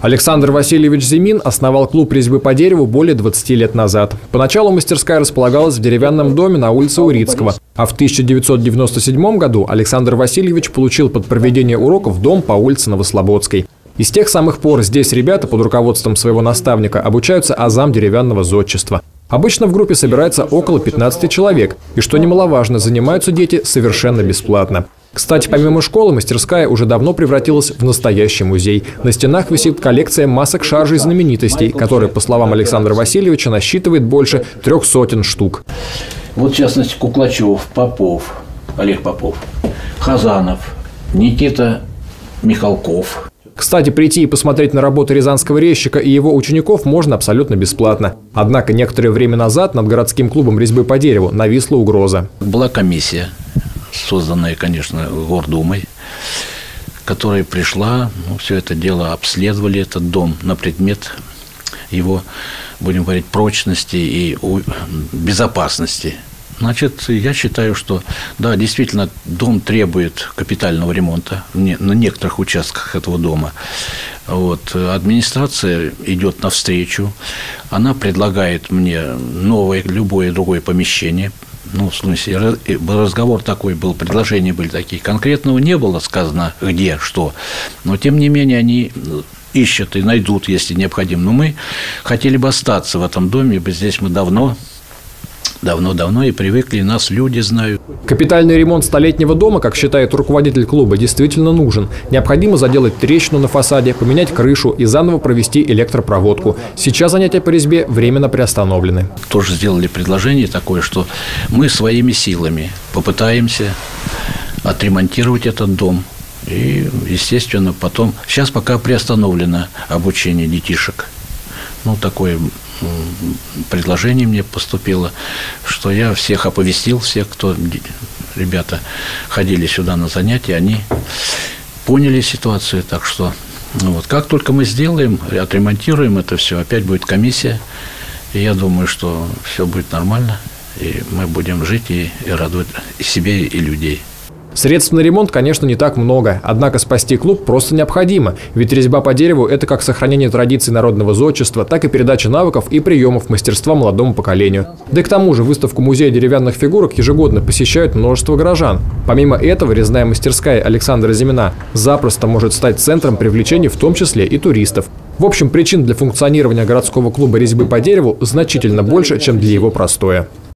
Александр Васильевич Зимин основал клуб резьбы по дереву более 20 лет назад. Поначалу мастерская располагалась в деревянном доме на улице Урицкого, а в 1997 году Александр Васильевич получил под проведение уроков дом по улице Новослободской. И с тех самых пор здесь ребята под руководством своего наставника обучаются азам деревянного зодчества. Обычно в группе собирается около 15 человек, и, что немаловажно, занимаются дети совершенно бесплатно. Кстати, помимо школы, мастерская уже давно превратилась в настоящий музей. На стенах висит коллекция масок шаржей знаменитостей, которая, по словам Александра Васильевича, насчитывает больше трех сотен штук. Вот, в частности, Куклачев, Попов, Олег Попов, Хазанов, Никита Михалков. Кстати, прийти и посмотреть на работу рязанского резчика и его учеников можно абсолютно бесплатно. Однако некоторое время назад над городским клубом резьбы по дереву нависла угроза. Была комиссия созданная, конечно, Гордумой, которая пришла, ну, все это дело обследовали, этот дом на предмет его, будем говорить, прочности и безопасности. Значит, я считаю, что да, действительно, дом требует капитального ремонта на некоторых участках этого дома. Вот. Администрация идет навстречу, она предлагает мне новое, любое другое помещение, ну, в смысле, разговор такой был, предложения были такие. Конкретного не было сказано, где, что. Но, тем не менее, они ищут и найдут, если необходимо. Но мы хотели бы остаться в этом доме, здесь мы давно давно-давно и привыкли, нас люди знают. Капитальный ремонт столетнего дома, как считает руководитель клуба, действительно нужен. Необходимо заделать трещину на фасаде, поменять крышу и заново провести электропроводку. Сейчас занятия по резьбе временно приостановлены. Тоже сделали предложение такое, что мы своими силами попытаемся отремонтировать этот дом. И, естественно, потом... Сейчас пока приостановлено обучение детишек. Ну, такое предложение мне поступило, что я всех оповестил, всех, кто, ребята, ходили сюда на занятия, они поняли ситуацию, так что ну вот, как только мы сделаем, отремонтируем это все, опять будет комиссия, и я думаю, что все будет нормально, и мы будем жить и, и радовать себе, и людей. Средств на ремонт, конечно, не так много, однако спасти клуб просто необходимо, ведь резьба по дереву – это как сохранение традиций народного зодчества, так и передача навыков и приемов мастерства молодому поколению. Да и к тому же выставку музея деревянных фигурок ежегодно посещают множество горожан. Помимо этого, резная мастерская Александра Зимина запросто может стать центром привлечения в том числе и туристов. В общем, причин для функционирования городского клуба резьбы по дереву значительно больше, чем для его простоя.